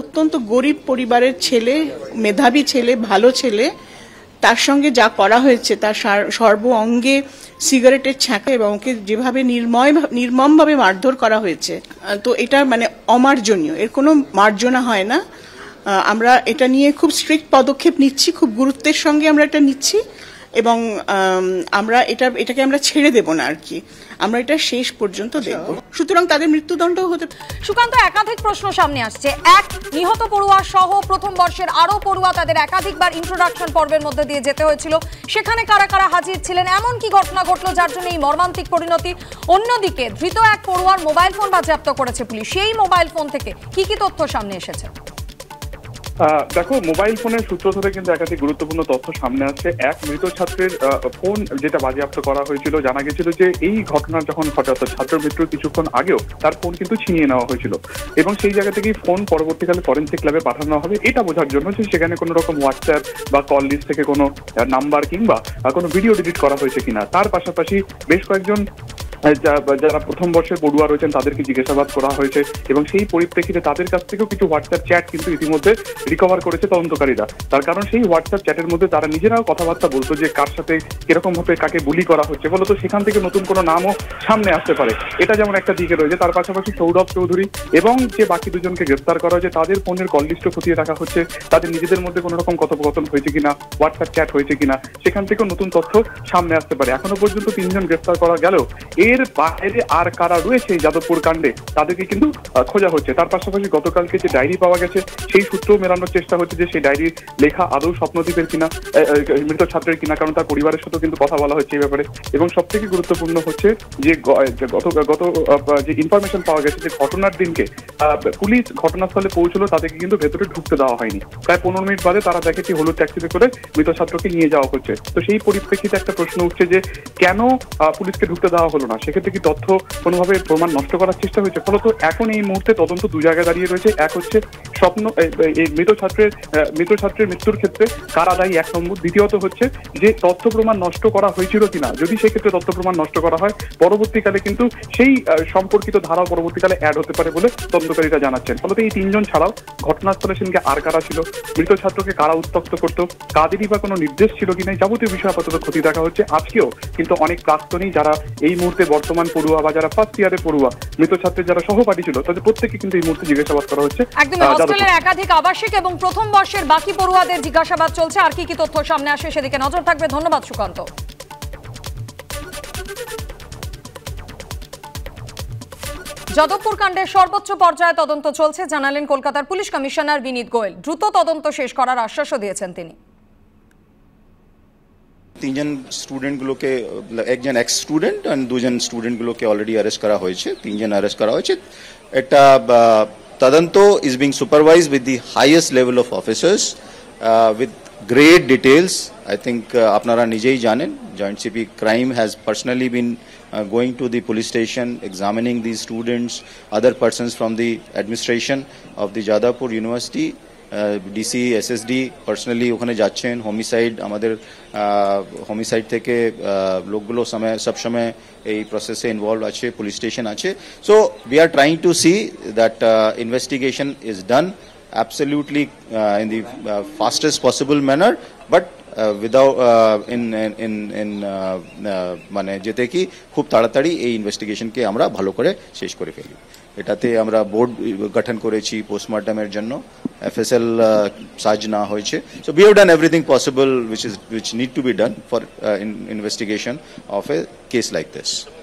অত্যন্ত গরিব পরিবারের ছেলে, মেধাবী ছেলে, ভালো ছেলে, তার সঙ্গে যা করা হয়েছে, তার সার- সর্ব অঙ্গে সিগারেটের ছ্যাঁকা এবং ওকে যেভাবে নির্ময় নির্মমভাবে মারধর করা হয়েছে তো এটা মানে অমার্জনীয়। এর কোনো মার্জনা হয় না। আমরা এটা নিয়ে খুব স্ট্রিক্ট পদক্ষেপ নিচ্ছি, খুব গুরুত্বের সঙ্গে আমরা এটা নিচ্ছি। এবং আমরা এটা এটাকে আমরা ছেড়ে দেব না আর কি। আমরা এটা শেষ পর্যন্ত দেখব। সুতরাং তাদের মৃত্যুদণ্ড হতে সুকান্ত একাধিক প্রশ্ন সামনে আসছে। এক নিহত পড়ুয়া সহ প্রথম বর্ষের আরও পড়ুয়া তাদের একাধিকবার ইন্ট্রোডাকশন পর্বের মধ্যে দিয়ে যেতে হয়েছিল। সেখানে কারা কারা হাজির ছিলেন? এমন কি ঘটনা ঘটলো যার জন্য এই মর্মান্তিক পরিণতি? অন্যদিকে ধৃত এক পড়ুয়ার মোবাইল ফোন বাজেয়াপ্ত করেছে পুলিশ। সেই মোবাইল ফোন থেকে কি কি তথ্য সামনে এসেছে? দেখো মোবাইল ফোনের সূত্র ধরে কিন্তু একাধিক গুরুত্বপূর্ণ তথ্য সামনে আসছে। এক মৃত ছাত্রের ফোন যেটা বাজেয়াপ্ত করা হয়েছিল, জানা গেছিল যে এই ঘটনা যখন ঘটে ছাত্র মৃত্যুর কিছুক্ষণ আগেও তার ফোন কিন্তু ছিনিয়ে নেওয়া হয়েছিল। এবং সেই জায়গা থেকেই ফোন পরবর্তীকালে ফরেন্সিক ল্যাবে পাঠানো হবে। এটা বোঝার জন্য যে সেখানে কোনো রকম হোয়াটসঅ্যাপ বা কল লিস্ট থেকে কোনো নাম্বার কিংবা কোনো ভিডিও ডিলিট করা হয়েছে কিনা। তার পাশাপাশি বেশ কয়েকজন যারা প্রথম বর্ষের পড়ুয়া রয়েছেন, তাদেরকে জিজ্ঞাসাবাদ করা হয়েছে এবং সেই পরিপ্রেক্ষিতে তাদের কাছ থেকেও কিছু হোয়াটসঅ্যাপ চ্যাট কিন্তু ইতিমধ্যে রিকভার করেছে তদন্তকারীরা। তার কারণ সেই হোয়াটসঅ্যাপ চ্যাটের মধ্যে তারা নিজেরাও কথাবার্তা বলতো যে কার সাথে কীরকম ভাবে কাকে বুলি করা হচ্ছে বলতো সেখান থেকে নতুন কোনো নামও সামনে আসতে পারে। এটা যেমন একটা দিকে রয়েছে, তার পাশাপাশি সৌরভ চৌধুরী এবং যে বাকি দুজনকে গ্রেফতার করা হয়েছে, তাদের ফোনের কল লিস্টও খতিয়ে রাখা হচ্ছে। তাদের নিজেদের মধ্যে কোনো রকম কথোপকথন হয়েছে কিনা হোয়াটসঅ্যাপ চ্যাট হয়েছে কিনা, সেখান থেকেও নতুন তথ্য সামনে আসতে পারে। এখনও পর্যন্ত তিনজন গ্রেফতার করা গেলেও এর বাইরে আর কারা রয়েছে যাদবপুর কাণ্ডে, তাদেরকে কিন্তু খোঁজা হচ্ছে। তার পাশাপাশি গতকালকে যে ডায়েরি পাওয়া গেছে, সেই সূত্রও মেলানোর চেষ্টা হচ্ছে যে সেই ডায়েরির লেখা আদৌ স্বপ্নদ্বীপের কিনা মৃত ছাত্রের কিনা, কারণ তার পরিবারের সাথেও কিন্তু কথা বলা হচ্ছে এই ব্যাপারে। এবং সব থেকে গুরুত্বপূর্ণ হচ্ছে যে গত গত যে ইনফরমেশন পাওয়া গেছে যে ঘটনার দিনকে পুলিশ ঘটনাস্থলে পৌঁছলো, তাদেরকে কিন্তু ভেতরে ঢুকতে দেওয়া হয়নি। প্রায় পনেরো মিনিট বাদে তারা দেখে একটি হলুদ ট্যাক্সিতে করে মৃত ছাত্রকে নিয়ে যাওয়া হচ্ছে। তো সেই পরিপ্রেক্ষিতে একটা প্রশ্ন উঠছে যে কেন পুলিশকে ঢুকতে দেওয়া হলো না? সেক্ষেত্রে কি তথ্য কোনোভাবে প্রমাণ নষ্ট করার চেষ্টা হয়েছে? ফলত এখন এই মুহূর্তে তদন্ত দু জায়গায় দাঁড়িয়ে রয়েছে। এক হচ্ছে স্বপ্ন এই- মৃত ছাত্রের মৃত ছাত্রের মৃত্যুর ক্ষেত্রে কারা দায়ী এক নম্বর। দ্বিতীয়ত হচ্ছে যে তথ্য প্রমাণ নষ্ট করা হয়েছিল কিনা। যদি সেক্ষেত্রে তথ্য প্রমাণ নষ্ট করা হয়, পরবর্তীকালে কিন্তু সেই সম্পর্কিত ধারা পরবর্তীকালে অ্যাড হতে পারে বলে তদন্তকারীরা জানাচ্ছেন। ফলত এই তিনজন ছাড়াও ঘটনাস্থলে সেদিনকে আর কারা ছিল? মৃত ছাত্রকে কারা উত্তক্ত করতো? কাদেরই বা কোনো নির্দেশ ছিল কিনা যাবতীয় বিষয় আপাতত ক্ষতি দেখা হচ্ছে। আজকেও কিন্তু অনেক প্রাক্তনী যারা এই মুহূর্তে বর্তমান পড়ুয়া বা যারা ফার্স্ট ইয়ারে পড়ুয়া মৃত ছাত্রের যারা সহপাঠী ছিল তাদের প্রত্যেককে কিন্তু এই মুহূর্তে জিজ্ঞাসাবাদ করা হচ্ছে। একদম হস্টেলের একাধিক আবাসিক এবং প্রথম বর্ষের বাকি পড়ুয়াদের জিজ্ঞাসাবাদ চলছে। আর কি কি তথ্য সামনে আসে সেদিকে নজর থাকবে। ধন্যবাদ সুকান্ত। যাদবপুর কাণ্ডের সর্বোচ্চ পর্যায়ে তদন্ত চলছে। জানালেন কলকাতার পুলিশ কমিশনার বিনীত গোয়েল। দ্রুত তদন্ত শেষ করার আশ্বাসও দিয়েছেন তিনি। তিনজন স্টুডেন্টগুলোকে একজন এক্স স্টুডেন্ট আর দুজন স্টুডেন্টগুলোকে অলরেডি অ্যারেস্ট করা হয়েছে তিনজন অ্যারেস্ট করা হয়েছে একটা আহ, তদন্ত is being supervised with the highest level of officers with great details I think আপনারা নিজেই জানেন joint CP crime has personally been going to the police station, examining these students, other persons from the administration of the Jadavpur University, DC SSD personally ওখানে যাচ্ছেন homicide আমাদের homicide থেকে আহ, লোকগুলো সময় সবসময় এই প্রসেসে ইনভলভ আছে পুলিশ স্টেশন আছে so we are trying to see that investigation is done absolutely uh, in the uh, fastest possible manner but uh, without uh, in in in, in uh, uh, মানে যেতে কি খুব তাড়াতাড়ি এই ইনভেস্টিগেশনকে আমরা ভালো করে শেষ করে ফেলি এটাতে আমরা বোর্ড গঠন করেছি পোস্টমর্টমের জন্য। এফএসএল সাজ না হয়েছে। So we have done everything possible which is which need to be done for investigation of a case like this